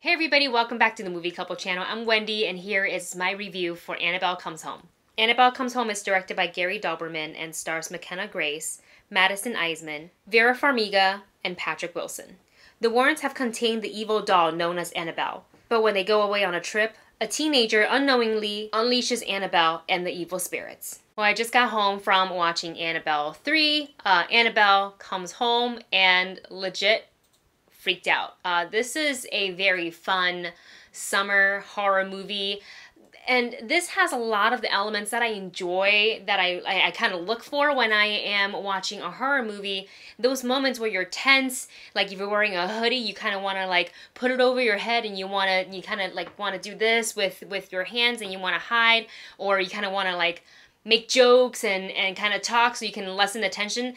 Hey everybody, welcome back to the Movie Couple channel. I'm Wendy and here is my review for Annabelle Comes Home. Annabelle Comes Home is directed by Gary Dauberman and stars McKenna Grace, Madison Iseman, Vera Farmiga, and Patrick Wilson. The Warrens have contained the evil doll known as Annabelle, but when they go away on a trip, a teenager unknowingly unleashes Annabelle and the evil spirits. Well, I just got home from watching Annabelle 3. Uh, Annabelle comes home and legit freaked out. Uh, this is a very fun summer horror movie. And this has a lot of the elements that I enjoy, that I, I, I kind of look for when I am watching a horror movie. Those moments where you're tense, like if you're wearing a hoodie, you kind of want to like put it over your head and you want to, you kind of like want to do this with, with your hands and you want to hide, or you kind of want to like make jokes and, and kind of talk so you can lessen the tension.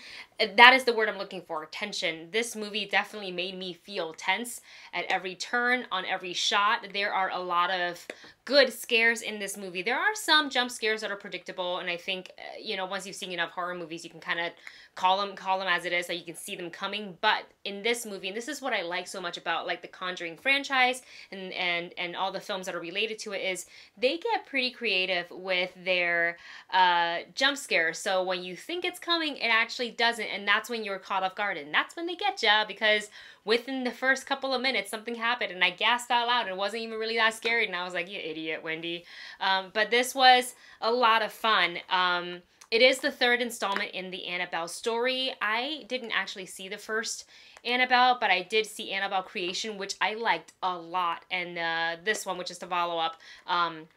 That is the word I'm looking for tension. This movie definitely made me feel tense at every turn, on every shot. There are a lot of good scares in this movie. There are some jump scares that are predictable, and I think, uh, you know, once you've seen enough horror movies, you can kind of call them call them as it is so you can see them coming but in this movie and this is what i like so much about like the conjuring franchise and and and all the films that are related to it is they get pretty creative with their uh, jump scares so when you think it's coming it actually doesn't and that's when you're caught off guard and that's when they get you because within the first couple of minutes something happened and i gasped out loud and it wasn't even really that scary and i was like you idiot wendy um, but this was a lot of fun um, it is the third installment in the Annabelle story. I didn't actually see the first Annabelle, but I did see Annabelle Creation, which I liked a lot, and uh, this one, which is the follow up, um,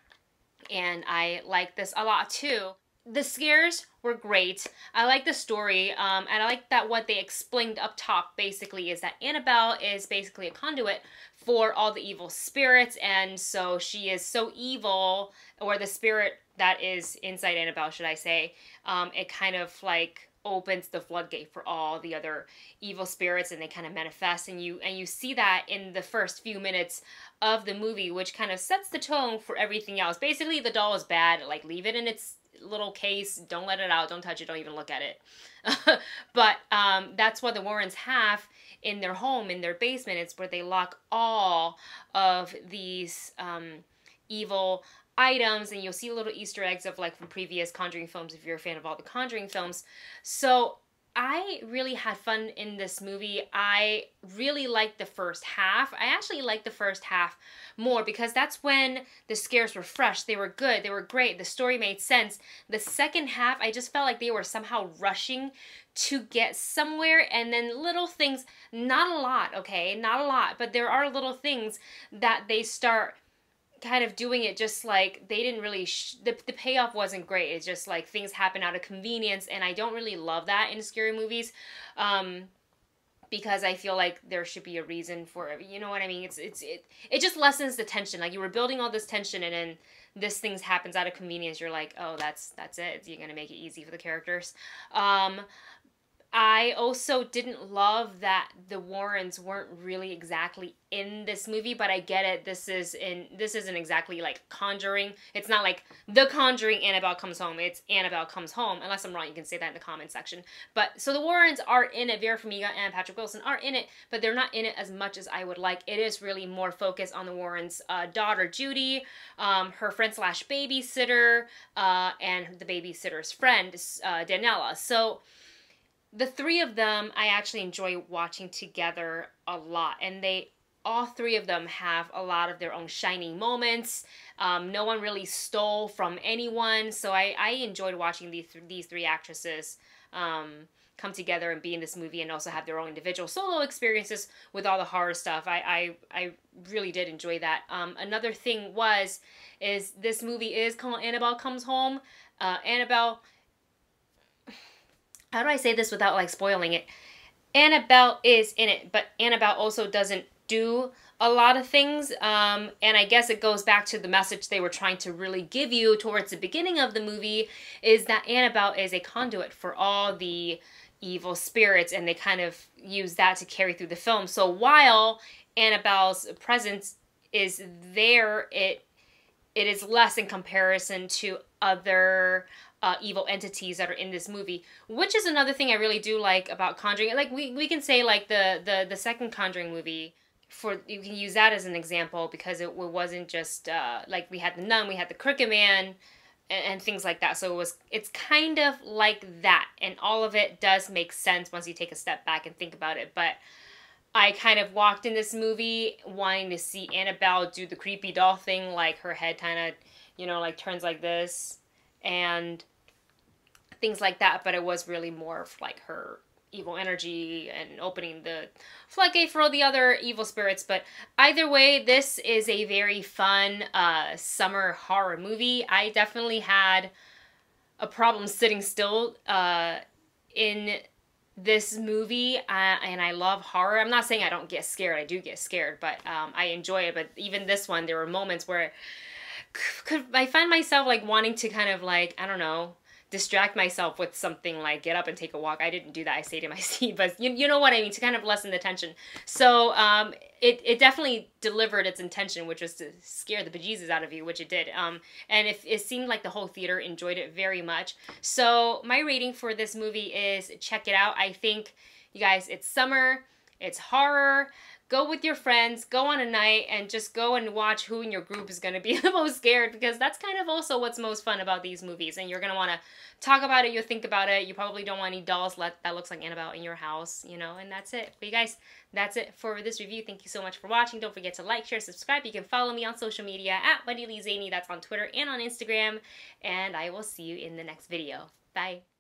and I like this a lot too. The scares were great. I like the story, um, and I like that what they explained up top basically is that Annabelle is basically a conduit for all the evil spirits, and so she is so evil, or the spirit that is inside Annabelle, should I say, um, it kind of like opens the floodgate for all the other evil spirits and they kind of manifest. And you and you see that in the first few minutes of the movie which kind of sets the tone for everything else. Basically the doll is bad like leave it in its little case. Don't let it out. Don't touch it. Don't even look at it. But um, that's what the warrens have in their home in their basement. It's where they lock all of these um, evil items and you'll see little Easter eggs of like from previous Conjuring films if you're a fan of all the Conjuring films. So I really had fun in this movie. I really liked the first half. I actually liked the first half more because that's when the scares were fresh. They were good. They were great. The story made sense. The second half, I just felt like they were somehow rushing to get somewhere and then little things, not a lot, okay? Not a lot, but there are little things that they start kind of doing it just like they didn't really sh- the, the payoff wasn't great. It's just like things happen out of convenience and i don't really love that in scary movies um because i feel like there should be a reason for it you know what i mean? It's it's it, it just lessens the tension. Like you were building all this tension and then this things happens out of convenience. You're like oh that's that's it. You're gonna make it easy for the characters. Um I also didn't love that the Warrens weren't really exactly in this movie, but I get it. This is in this isn't exactly like Conjuring. It's not like The Conjuring Annabelle comes home. It's Annabelle comes home. Unless I'm wrong, you can say that in the comment section. But so the Warrens are in it. Vera Farmiga and Patrick Wilson are in it, but they're not in it as much as I would like. It is really more focused on the Warrens' uh, daughter Judy, um, her friend slash babysitter, uh, and the babysitter's friend uh, Daniela. So the three of them I actually enjoy watching together a lot, and they all three of them have a lot of their own shining moments. Um, no one really stole from anyone, so I, I enjoyed watching these these three actresses um, come together and be in this movie, and also have their own individual solo experiences with all the horror stuff. I I, I really did enjoy that. Um, another thing was is this movie is called Annabelle Comes Home. Uh, Annabelle how do I say this without like spoiling it? Annabelle is in it, but Annabelle also doesn't do a lot of things. Um, and I guess it goes back to the message they were trying to really give you towards the beginning of the movie is that Annabelle is a conduit for all the evil spirits, and they kind of use that to carry through the film. So while Annabelle's presence is there, it it is less in comparison to other uh, evil entities that are in this movie, which is another thing I really do like about Conjuring. Like we, we can say like the the the second Conjuring movie for you can use that as an example because it, wasn't just uh, like we had the nun, we had the crooked man, and, and, things like that. So it was it's kind of like that, and all of it does make sense once you take a step back and think about it. But I kind of walked in this movie wanting to see Annabelle do the creepy doll thing, like her head kind of, you know, like turns like this, and things like that. But it was really more of like her evil energy and opening the floodgate for all the other evil spirits. But either way, this is a very fun uh, summer horror movie. I definitely had a problem sitting still uh, in this movie, uh, and I love horror. I'm not saying I don't get scared. I do get scared, but um, I enjoy it. But even this one, there were moments where could I find myself like wanting to kind of like I don't know distract myself with something like get up and take a walk. I didn't do that. I stayed in my seat, but you, you know what I mean, to kind of lessen the tension. So um, it, it definitely delivered its intention, which was to scare the bejesus out of you, which it did. Um, and it, it seemed like the whole theater enjoyed it very much. So my rating for this movie is check it out. I think, you guys, it's summer, it's horror go with your friends, go on a night, and just go and watch who in your group is going to be the most scared because that's kind of also what's most fun about these movies. And you're going to want to talk about it, you'll think about it. You probably don't want any dolls let, that looks like Annabelle in your house, you know, and that's it. But you guys, that's it for this review. Thank you so much for watching. Don't forget to like, share, subscribe. You can follow me on social media at Wendy Lee Szany. That's on Twitter and on Instagram. And I will see you in the next video. Bye.